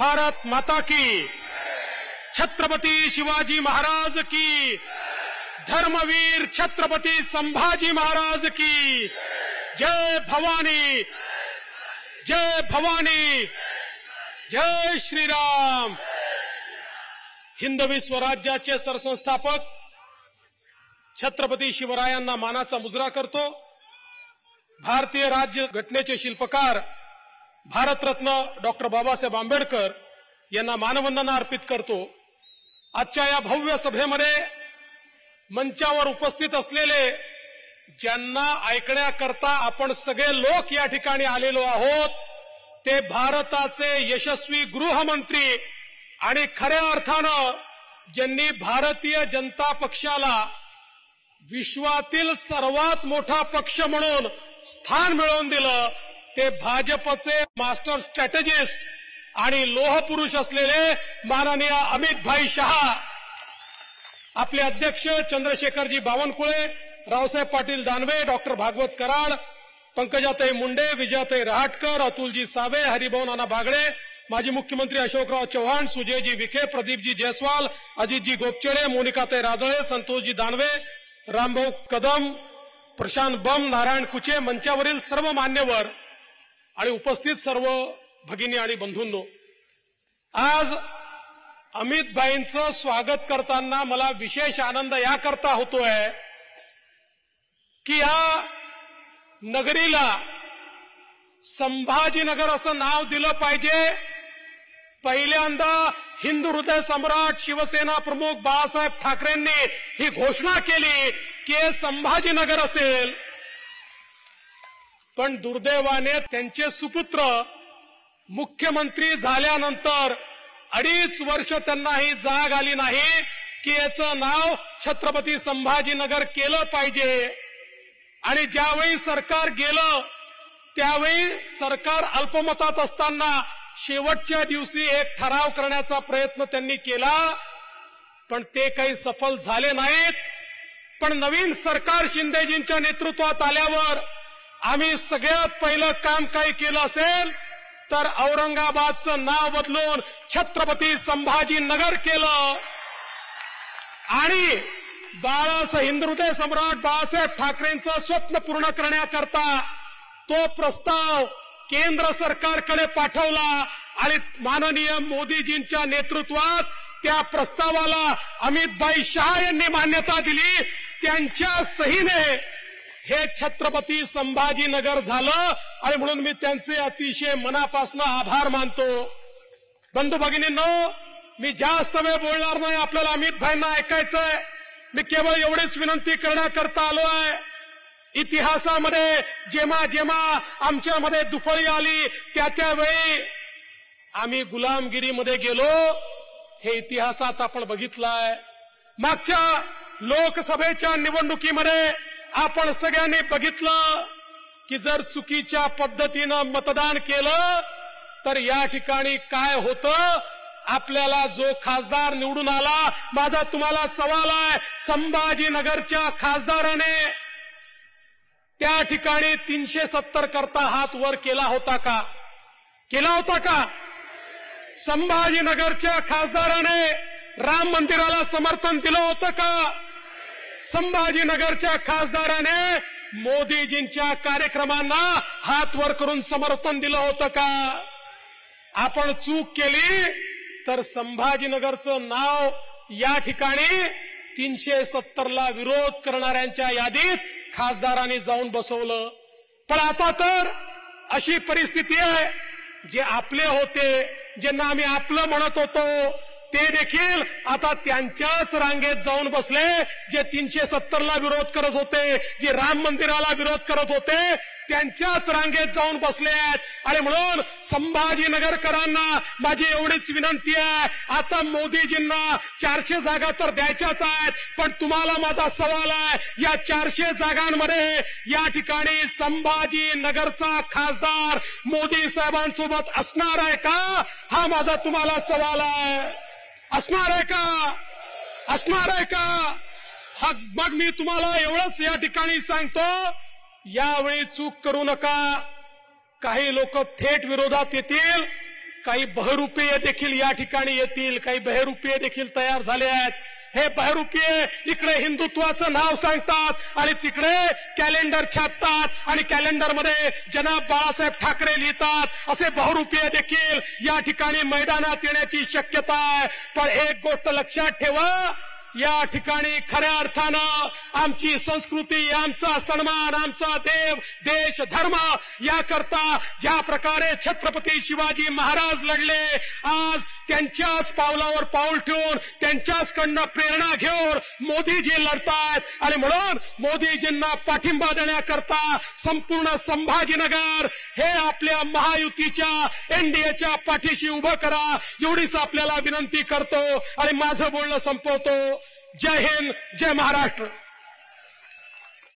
भारत माता की। छत्रपती शिवाजी महाराज की। धर्मवीर छत्रपती संभाजी महाराज की। जय भवानी। जय भवानी। जय श्रीराम। हिंदवी स्वराज्याचे सरसंस्थापक छत्रपती शिवरायांना मानाचा मुजरा करतो। भारतीय राज्य घटनेचे शिल्पकार भारतरत्न डॉक्टर बाबासाहेब आंबेडकर यांना मानवंदना अर्पित करतो. आजच्या या भव्य सभेमध्ये मंचावर उपस्थित असलेले ज्यांना ऐकण्याकरता आपण सगळे लोक या ठिकाणी आलेलो आहोत ते भारताचे यशस्वी गृहमंत्री आणि खऱ्या अर्थानं ज्यांनी भारतीय जनता पक्षाला विश्वातील सर्वात मोठा पक्ष म्हणून स्थान मिळवून दिलं ते भाजपचे मास्टर स्ट्रॅटेजिस्ट आणि लोहपुरुष असलेले माननीय अमित भाई शहा आपले अध्यक्ष चंद्रशेखरजी बावनकुळे रावसाहेब पाटील दानवे डॉक्टर भागवत कराड पंकजाताई मुंडे विजयाताई रहाटकर अतुलजी सावे हरिभाऊ नाना बागडे माजी मुख्यमंत्री अशोकराव चव्हाण सुजयजी विखे प्रदीपजी जयस्वाल अजितजी गोपचेडे मोनिकाताई राजळे संतोषजी दानवे रामभाऊ कदम प्रशांत बम नारायण कुचे मंचावरील सर्व मान्यवर आणि उपस्थित सर्व भगिनी आणि बंधूंनो आज अमित भाईंचं स्वागत करताना मला विशेष आनंद याकरता होतोय की या नगरीला संभाजीनगर असं नाव दिलं पाहिजे. पहिल्यांदा हिंदू हृदय सम्राट शिवसेना प्रमुख बाळासाहेब ठाकरेंनी ही घोषणा केली की हे संभाजीनगर असेल. पण दुर्दैवाने त्यांचे सुपुत्र मुख्यमंत्री झाल्यानंतर अडीच वर्ष त्यांना ही जाग आली नाही की याचं नाव छत्रपती संभाजीनगर केलं पाहिजे. आणि ज्यावेळी सरकार गेलं त्यावेळी सरकार अल्पमतात असताना शेवटच्या दिवशी एक ठराव करण्याचा प्रयत्न त्यांनी केला. पण ते काही सफल झाले नाहीत. पण नवीन सरकार शिंदेजींच्या नेतृत्वात आल्यावर आम्ही सगळ्यात पहिलं काम काही केलं असेल तर औरंगाबादचं नाव बदलून छत्रपती संभाजीनगर केलं. आणि बाळासाहेब हिंदुहृदय सम्राट बाळासाहेब ठाकरेंचं स्वप्न पूर्ण करण्याकरता तो प्रस्ताव केंद्र सरकारकडे पाठवला आणि माननीय मोदीजींच्या नेतृत्वात त्या प्रस्तावाला अमित भाई शहा यांनी मान्यता दिली. त्यांच्या सहीने हे छत्रपती संभाजीनगर झालं आणि म्हणून मी त्यांचे अतिशय मनापासून आभार मानतो. बंधू भगिनींनो मी जास्त वेळ बोलणार नाही आपल्याला अमित भाईंना ऐकायचंय. मी केवळ एवढीच विनंती करण्याकरता आलो आहे इतिहासामध्ये जेव्हा जेव्हा आमच्यामध्ये दुफळी आली त्या त्यावेळी आम्ही गुलामगिरीमध्ये गेलो. हे इतिहासात आपण बघितलंय. मागच्या लोकसभेच्या निवडणुकीमध्ये आपण सगळ्यांनी बघितलं की जर चुकीच्या पद्धतीनं मतदान केलं तर या ठिकाणी काय होतं? आपल्याला जो खासदार निवडून आला माझा तुम्हाला सवाल आहे संभाजीनगरच्या खासदाराने त्या ठिकाणी तीनशे सत्तर करता हात वर केला होता का? केला होता का? संभाजीनगरच्या खासदाराने राम मंदिराला समर्थन दिलं होतं का? संभाजीनगरच्या खासदाराने मोदीजींच्या कार्यक्रमांना हात वर करून समर्थन दिलं होतं का? आपण चूक केली तर संभाजीनगरचं नाव या ठिकाणी तीनशे सत्तरला विरोध करणाऱ्यांच्या यादीत खासदारांनी जाऊन बसवलं. पण आता तर अशी परिस्थिती आहे जे आपले होते ज्यांना आम्ही आपलं म्हणत होतो ते देखील आता त्यांच्याच रांगेत जाऊन बसले जे तीनशे सत्तरला विरोध करत होते जे राम मंदिराला विरोध करत होते त्यांच्याच रांगेत जाऊन बसले आहेत. आणि म्हणून संभाजीनगरकरांना माझी एवढीच विनंती आहे आता मोदीजींना चारशे जागा तर द्यायच्याच आहेत पण तुम्हाला माझा सवाल आहे या चारशे जागांमध्ये या ठिकाणी संभाजीनगरचा खासदार मोदी साहेबांसोबत असणार आहे का? हा माझा तुम्हाला सवाल आहे. असणार आहे का? असणार आहे का? हा मग मी तुम्हाला एवढंच या ठिकाणी सांगतो यावेळी चूक करू नका. काही लोक थेट विरोधात येतील काही बहरूपेय देखील या ठिकाणी येतील काही बहरूपेय देखील तयार झाले आहेत. हे बहरूपेय इकडे हिंदुत्वाचं नाव सांगतात आणि तिकडे कॅलेंडर छापतात आणि कॅलेंडरमध्ये जनाब बाळासाहेब ठाकरे लिहितात. असे बहुरूपीय देखील या ठिकाणी मैदानात येण्याची शक्यता आहे. पण एक गोष्ट लक्षात ठेवा या ठिकाणी खऱ्या अर्थानं आमची संस्कृती आमचा सन्मान आमचा देव देश धर्म याकरता ज्या प्रकारे छत्रपती शिवाजी महाराज लढले आज त्यांच्याच पावलावर पाऊल ठेवून त्यांच्याच कडनं प्रेरणा घेऊन मोदीजी लढतायत. आणि म्हणून मोदीजींना पाठिंबा देण्याकरता संपूर्ण संभाजीनगर हे आपल्या महायुतीच्या एनडीएच्या पाठीशी उभं करा एवढीच आपल्याला विनंती करतो आणि माझं बोलणं संपवतो. जय हिंद जय महाराष्ट्र.